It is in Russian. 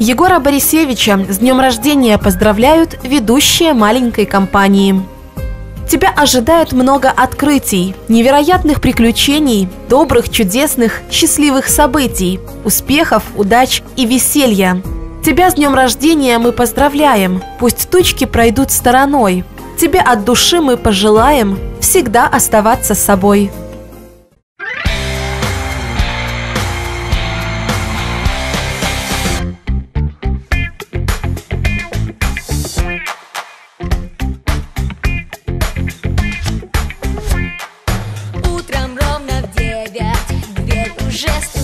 Егора Борисевича с днем рождения поздравляют ведущие маленькой компании. Тебя ожидает много открытий, невероятных приключений, добрых, чудесных, счастливых событий, успехов, удач и веселья. Тебя с днем рождения мы поздравляем, пусть тучки пройдут стороной. Тебе от души мы пожелаем всегда оставаться собой. жест